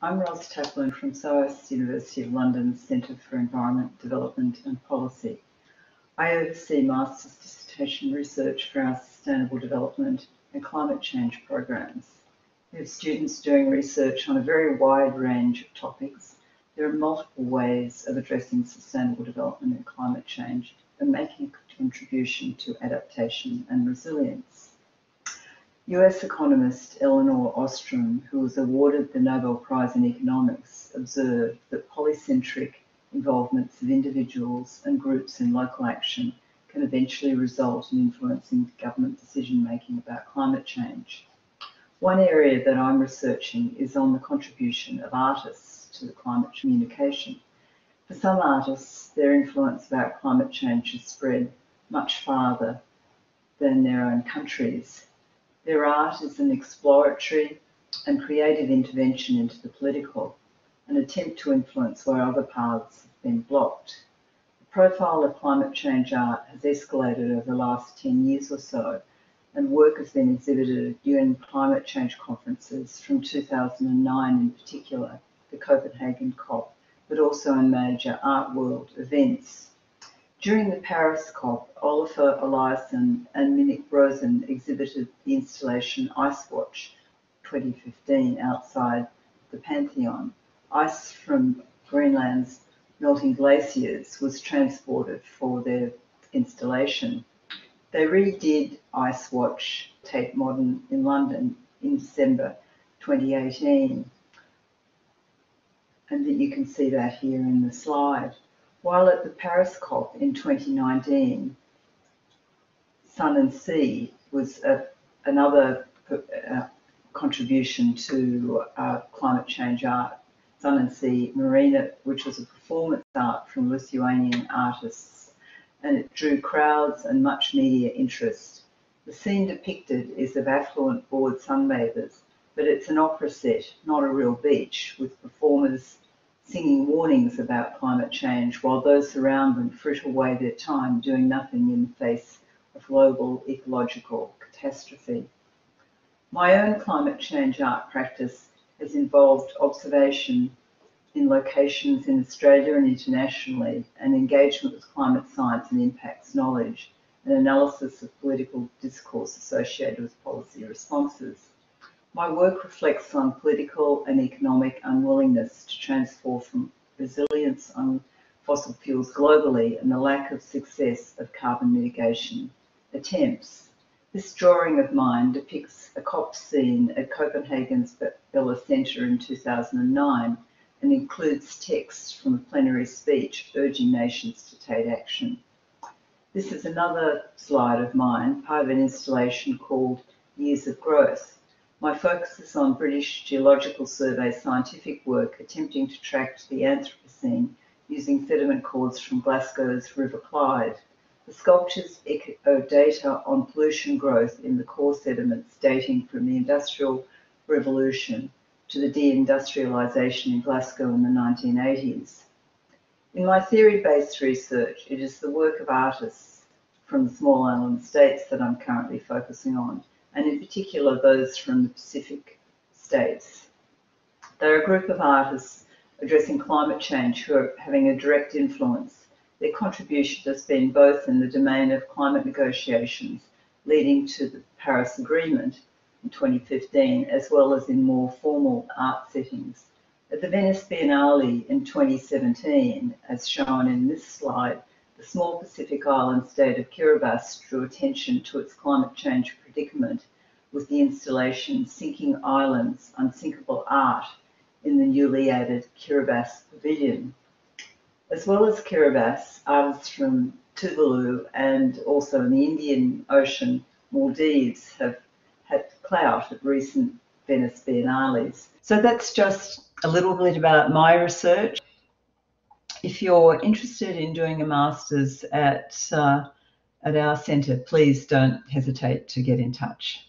I'm Ros Taplin from SOAS University of London's Centre for Environment Development and Policy. I oversee Master's Dissertation Research for our Sustainable Development and Climate Change programs. We have students doing research on a very wide range of topics. There are multiple ways of addressing sustainable development and climate change and making a contribution to adaptation and resilience. US economist Elinor Ostrom, who was awarded the Nobel Prize in Economics, observed that polycentric involvements of individuals and groups in local action can eventually result in influencing government decision making about climate change. One area that I'm researching is on the contribution of artists to the climate communication. For some artists, their influence about climate change has spread much farther than their own countries. Their art is an exploratory and creative intervention into the political, an attempt to influence where other paths have been blocked. The profile of climate change art has escalated over the last 10 years or so and work has been exhibited at UN climate change conferences from 2009 in particular, the Copenhagen COP, but also in major art world events. During the Paris COP, Olafur Eliasson and Minik Rosing exhibited the installation Ice Watch 2015 outside the Pantheon. Ice from Greenland's melting glaciers was transported for their installation. They redid Ice Watch Tate Modern in London in December 2018. And that you can see that here in the slide. While at the Paris COP in 2019, Sun and Sea was a, another uh, contribution to uh, climate change art. Sun and Sea Marina, which was a performance art from Lithuanian artists and it drew crowds and much media interest. The scene depicted is of affluent bored sunbathers, but it's an opera set, not a real beach, with performers singing warnings about climate change while those around them fritter away their time doing nothing in the face of global ecological catastrophe. My own climate change art practice has involved observation in locations in Australia and internationally, and engagement with climate science and impacts knowledge, and analysis of political discourse associated with policy responses. My work reflects on political and economic unwillingness to transform from resilience on fossil fuels globally and the lack of success of carbon mitigation attempts. This drawing of mine depicts a COP scene at Copenhagen's Bella Centre in 2009 and includes text from a plenary speech urging nations to take action. This is another slide of mine, part of an installation called Years of Growth. My focus is on British Geological Survey scientific work attempting to track the Anthropocene using sediment cores from Glasgow's River Clyde. The sculptures echo data on pollution growth in the core sediments dating from the Industrial Revolution to the deindustrialisation in Glasgow in the 1980s. In my theory-based research, it is the work of artists from the small island states that I'm currently focusing on, and in particular those from the Pacific states. They're a group of artists addressing climate change who are having a direct influence. Their contribution has been both in the domain of climate negotiations leading to the Paris Agreement in 2015, as well as in more formal art settings. At the Venice Biennale in 2017, as shown in this slide, the small Pacific island state of Kiribati drew attention to its climate change predicament with the installation Sinking Islands, Unsinkable Art in the newly added Kiribati Pavilion. As well as Kiribati, artists from Tuvalu and also in the Indian Ocean, Maldives have had clout at recent Venice Biennales. So that's just a little bit about my research. If you're interested in doing a master's at, uh, at our centre, please don't hesitate to get in touch.